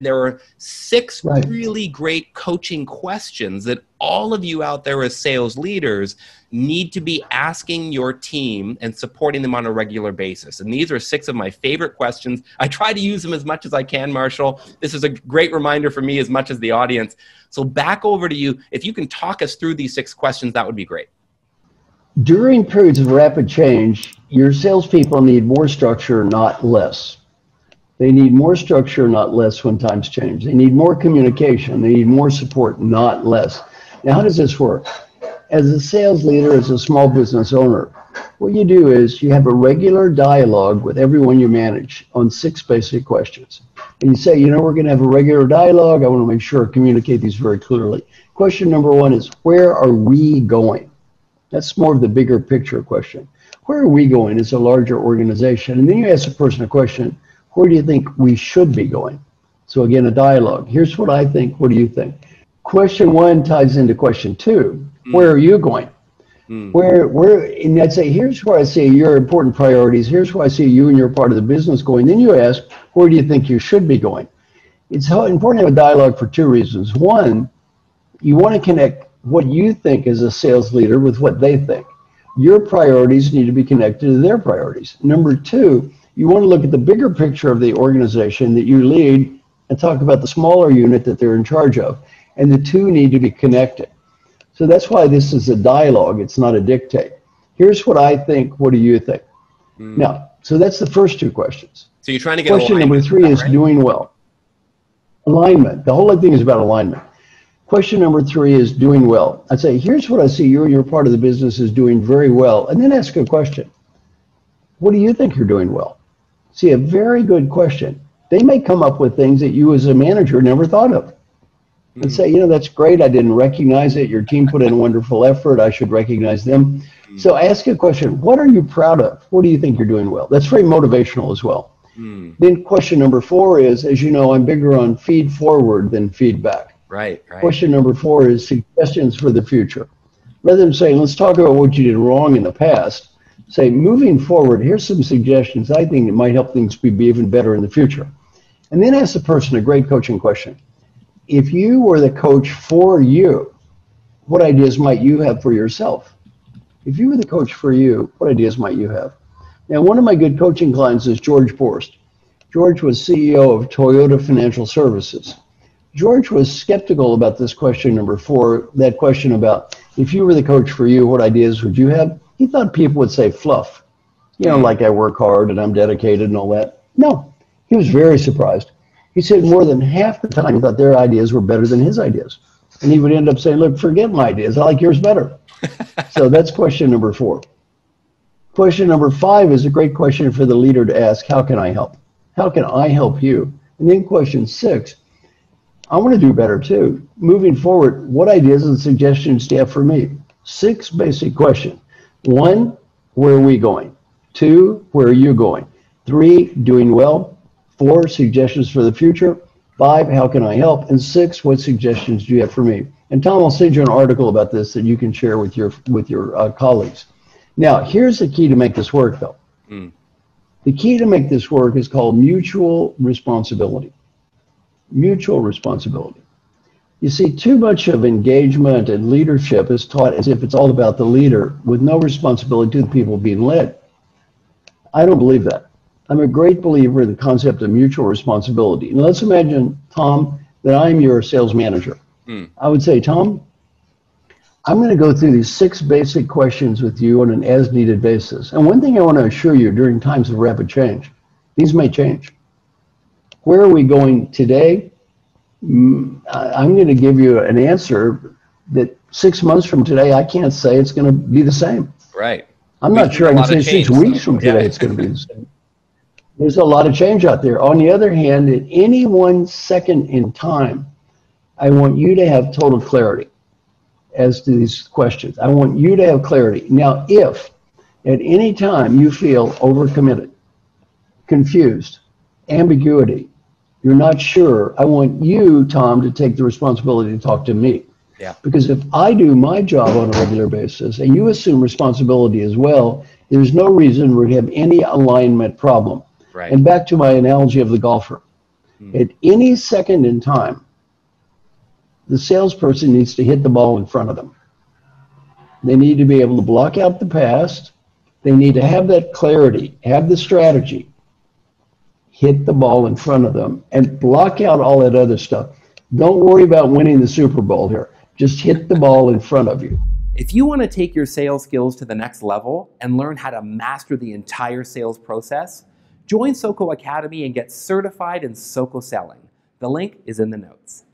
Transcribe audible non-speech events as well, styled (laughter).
there are six right. really great coaching questions that all of you out there as sales leaders need to be asking your team and supporting them on a regular basis. And these are six of my favorite questions. I try to use them as much as I can, Marshall. This is a great reminder for me as much as the audience. So, back over to you. If you can talk us through these six questions, that would be great. During periods of rapid change, your salespeople need more structure, not less. They need more structure, not less when times change. They need more communication. They need more support, not less. Now, how does this work? As a sales leader, as a small business owner, what you do is you have a regular dialogue with everyone you manage on six basic questions. And you say, you know, we're going to have a regular dialogue. I want to make sure I communicate these very clearly. Question number one is, where are we going? That's more of the bigger picture question. Where are we going as a larger organization? And then you ask the person a question where do you think we should be going? So again, a dialogue. Here's what I think. What do you think? Question one ties into question two. Mm. Where are you going? Mm. Where, where, and I'd say, here's where I see your important priorities. Here's where I see you and your part of the business going. Then you ask, where do you think you should be going? It's important to have a dialogue for two reasons. One, you want to connect what you think as a sales leader with what they think. Your priorities need to be connected to their priorities. Number two, you want to look at the bigger picture of the organization that you lead and talk about the smaller unit that they're in charge of. And the two need to be connected. So that's why this is a dialogue, it's not a dictate. Here's what I think, what do you think? Mm. Now, so that's the first two questions. So you're trying to get Question number three is right? doing well. Alignment. The whole thing is about alignment. Question number three is doing well. I'd say, here's what I see you and your part of the business is doing very well. And then ask a question. What do you think you're doing well? See, a very good question. They may come up with things that you as a manager never thought of. And mm. say, you know, that's great. I didn't recognize it. Your team put in a wonderful effort. I should recognize them. Mm. So ask a question. What are you proud of? What do you think you're doing well? That's very motivational as well. Mm. Then question number four is, as you know, I'm bigger on feed forward than feedback. Right, right. Question number four is suggestions for the future. Rather than saying, let's talk about what you did wrong in the past, say, moving forward, here's some suggestions I think it might help things be, be even better in the future. And then ask the person a great coaching question. If you were the coach for you, what ideas might you have for yourself? If you were the coach for you, what ideas might you have? Now, one of my good coaching clients is George Borst. George was CEO of Toyota Financial Services. George was skeptical about this question number four, that question about if you were the coach for you, what ideas would you have? He thought people would say fluff, you know, like I work hard and I'm dedicated and all that. No, he was very surprised. He said more than half the time he thought their ideas were better than his ideas. And he would end up saying, look, forget my ideas. I like yours better. (laughs) so that's question number four. Question number five is a great question for the leader to ask, how can I help? How can I help you? And then question six, I want to do better too. Moving forward, what ideas and suggestions do you have for me? Six basic questions. One, where are we going? Two, where are you going? Three, doing well. Four, suggestions for the future. Five, how can I help? And six, what suggestions do you have for me? And Tom, I'll send you an article about this that you can share with your with your uh, colleagues. Now, here's the key to make this work, though. Mm. The key to make this work is called mutual responsibility. Mutual responsibility. You see, too much of engagement and leadership is taught as if it's all about the leader with no responsibility to the people being led. I don't believe that. I'm a great believer in the concept of mutual responsibility. Now, let's imagine, Tom, that I'm your sales manager. Mm. I would say, Tom, I'm going to go through these six basic questions with you on an as needed basis. And one thing I want to assure you during times of rapid change, these may change. Where are we going today? I'm going to give you an answer that six months from today, I can't say it's going to be the same. Right. I'm not sure I can say six weeks from today yeah. it's going to be the same. There's a lot of change out there. On the other hand, at any one second in time, I want you to have total clarity as to these questions. I want you to have clarity. Now, if at any time you feel overcommitted, confused, ambiguity, you're not sure, I want you, Tom, to take the responsibility to talk to me. Yeah. Because if I do my job on a regular basis and you assume responsibility as well, there's no reason we'd have any alignment problem. Right. And back to my analogy of the golfer. Mm. At any second in time, the salesperson needs to hit the ball in front of them. They need to be able to block out the past. They need to have that clarity, have the strategy, hit the ball in front of them, and block out all that other stuff. Don't worry about winning the Super Bowl here. Just hit the ball in front of you. If you want to take your sales skills to the next level and learn how to master the entire sales process, join SoCo Academy and get certified in SoCo selling. The link is in the notes.